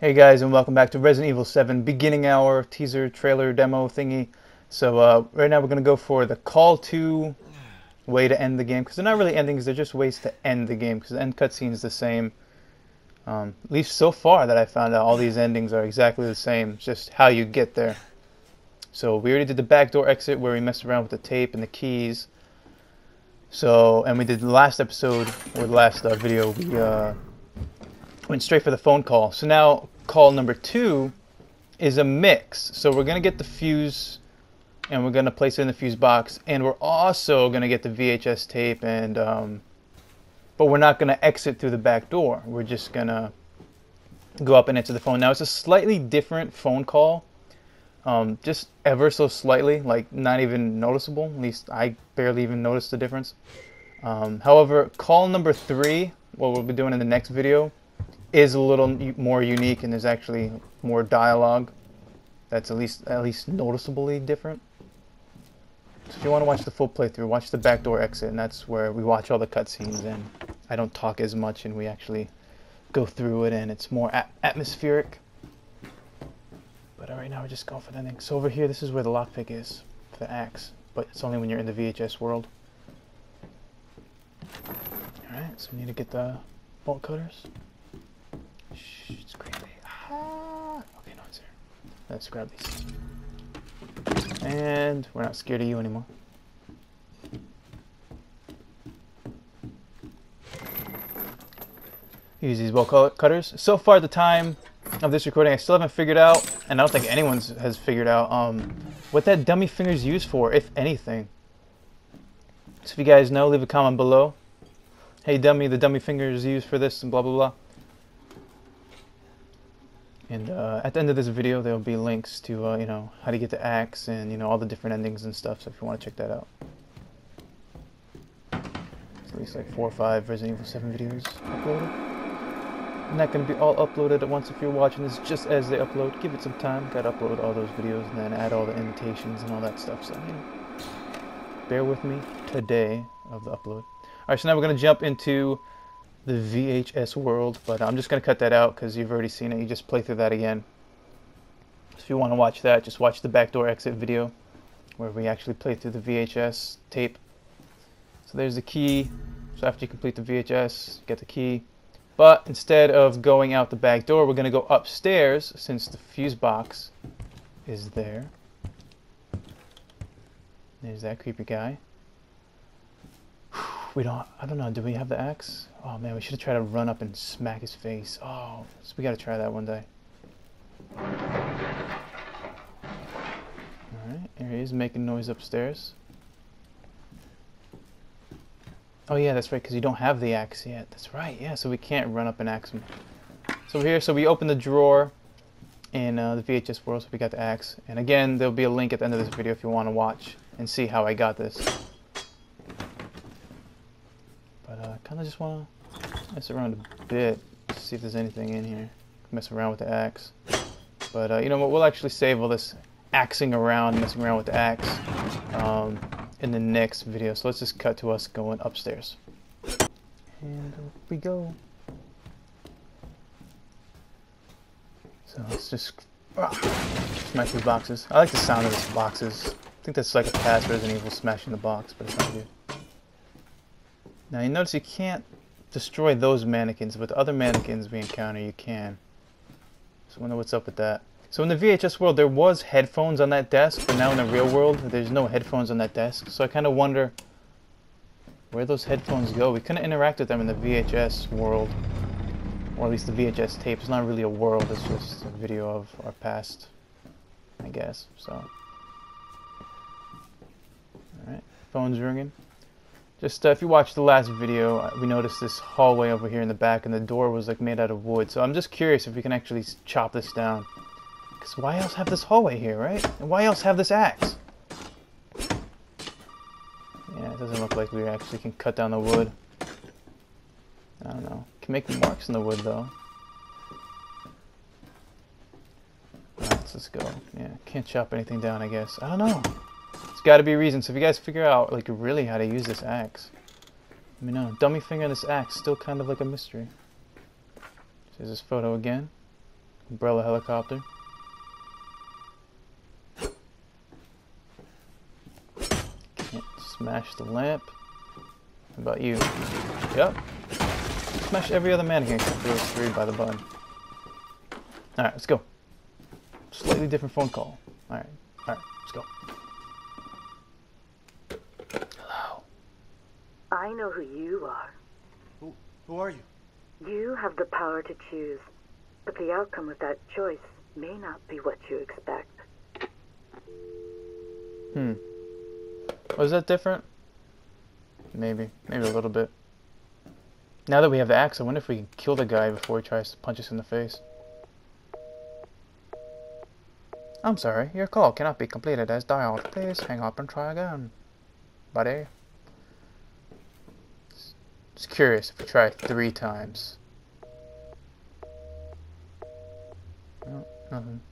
Hey guys, and welcome back to Resident Evil 7 beginning hour teaser trailer demo thingy. So uh, right now we're gonna go for the call to way to end the game because they're not really endings; they're just ways to end the game because the end cutscene is the same. Um, at least so far that I found out, all these endings are exactly the same. It's just how you get there. So we already did the backdoor exit where we messed around with the tape and the keys. So and we did the last episode or the last uh, video. We uh, went straight for the phone call. So now call number two is a mix. So we're gonna get the fuse and we're gonna place it in the fuse box, and we're also gonna get the VHS tape and um, but we're not gonna exit through the back door. We're just gonna go up and answer the phone. Now it's a slightly different phone call. Um, just ever so slightly, like not even noticeable. At least I barely even noticed the difference. Um, however, call number three, what we'll be doing in the next video, is a little more unique and there's actually more dialogue that's at least at least noticeably different. So if you want to watch the full playthrough, watch the backdoor exit, and that's where we watch all the cutscenes and I don't talk as much and we actually go through it and it's more at atmospheric. But right now we're just going for the thing. So over here, this is where the lockpick is for the axe, but it's only when you're in the VHS world. Alright, so we need to get the bolt cutters. Okay, no. Let's grab these. And we're not scared of you anymore. Use these bolt cutters. So far, at the time of this recording, I still haven't figured out, and I don't think anyone has figured out, um, what that dummy finger's used for, if anything. So if you guys know, leave a comment below. Hey dummy, the dummy finger is used for this, and blah blah blah. And uh, at the end of this video, there will be links to, uh, you know, how to get the axe and, you know, all the different endings and stuff, so if you want to check that out. At least like four or five Resident Evil 7 videos uploaded. Not going to be all uploaded at once if you're watching this just as they upload. Give it some time. Got to upload all those videos and then add all the annotations and all that stuff, so, you know, bear with me today of the upload. Alright, so now we're going to jump into the VHS world, but I'm just going to cut that out because you've already seen it. You just play through that again. If you want to watch that, just watch the backdoor exit video where we actually play through the VHS tape. So there's the key. So after you complete the VHS, get the key. But instead of going out the back door, we're going to go upstairs since the fuse box is there. There's that creepy guy. We don't, I don't know, do we have the axe? Oh man, we should have tried to run up and smack his face. Oh, so we gotta try that one day. Alright, here he is making noise upstairs. Oh yeah, that's right, because you don't have the axe yet. That's right, yeah, so we can't run up and axe him. So here, so we open the drawer in uh, the VHS world, so we got the axe. And again, there'll be a link at the end of this video if you want to watch and see how I got this. But I uh, kind of just want to mess around a bit, see if there's anything in here. Mess around with the axe. But uh, you know what, we'll actually save all this axing around, messing around with the axe um, in the next video. So let's just cut to us going upstairs. And we go. So let's just ah, smash these boxes. I like the sound of these boxes. I think that's like a past Resident Evil smashing the box, but it's not good. Now you notice you can't destroy those mannequins, but the other mannequins we encounter you can. So I wonder what's up with that. So in the VHS world there was headphones on that desk, but now in the real world there's no headphones on that desk. So I kind of wonder where those headphones go. We couldn't interact with them in the VHS world. Or at least the VHS tape. It's not really a world, it's just a video of our past, I guess. So. Alright, phone's ringing. Just uh, if you watched the last video, uh, we noticed this hallway over here in the back, and the door was like made out of wood. So I'm just curious if we can actually chop this down. Because why else have this hallway here, right? And why else have this axe? Yeah, it doesn't look like we actually can cut down the wood. I don't know. Can make marks in the wood though. Let's just go. Yeah, can't chop anything down, I guess. I don't know. There's got to be a reason. So if you guys figure out like really how to use this axe, let me know. Dummy finger this axe, still kind of like a mystery. Here's this photo again. Umbrella helicopter. Can't smash the lamp. How about you? Yep. Smash every other for those three by the bud. Alright, let's go. Slightly different phone call. Alright, alright, let's go. I know who you are. Who, who are you? You have the power to choose, but the outcome of that choice may not be what you expect. Hmm. Was that different? Maybe. Maybe a little bit. Now that we have the axe, I wonder if we can kill the guy before he tries to punch us in the face. I'm sorry, your call cannot be completed as dialed. Please hang up and try again. Buddy. Just curious if we try it three times. No, nothing.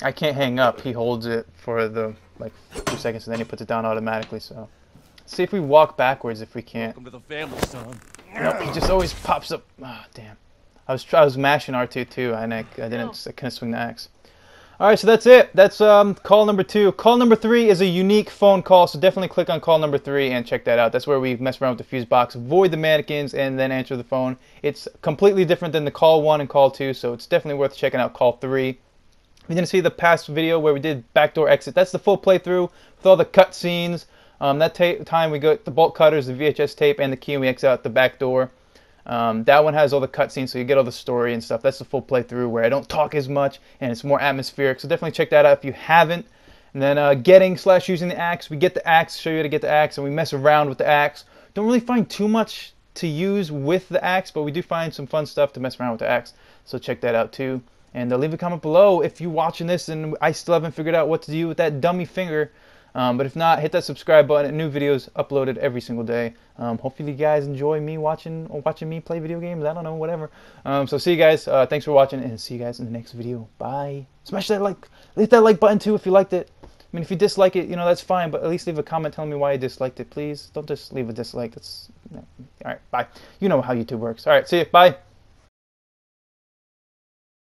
I can't hang up. He holds it for the like two seconds and then he puts it down automatically. So, see if we walk backwards. If we can't. Welcome to the family, son. Nope, he just always pops up. Ah, damn. I was I was mashing R2 too, and I, I didn't. I couldn't swing the axe. All right, so that's it. That's um, call number two. Call number three is a unique phone call, so definitely click on call number three and check that out. That's where we mess around with the fuse box, avoid the mannequins, and then answer the phone. It's completely different than the call one and call two, so it's definitely worth checking out call three. If you didn't see the past video where we did backdoor exit, that's the full playthrough with all the cut scenes. Um, that time we got the bolt cutters, the VHS tape, and the key, and we exit out the back door. Um, that one has all the cutscenes, so you get all the story and stuff. That's the full playthrough where I don't talk as much and it's more atmospheric. So definitely check that out if you haven't. And then uh, getting slash using the axe. We get the axe, show you how to get the axe, and we mess around with the axe. Don't really find too much to use with the axe, but we do find some fun stuff to mess around with the axe. So check that out too. And uh, leave a comment below if you're watching this and I still haven't figured out what to do with that dummy finger. Um, but if not, hit that subscribe button. New videos uploaded every single day. Um, hopefully you guys enjoy me watching or watching me play video games. I don't know, whatever. Um, so see you guys. Uh, thanks for watching, and see you guys in the next video. Bye. Smash that like, hit that like button too if you liked it. I mean, if you dislike it, you know that's fine. But at least leave a comment telling me why you disliked it, please. Don't just leave a dislike. That's all right. Bye. You know how YouTube works. All right. See you. Bye.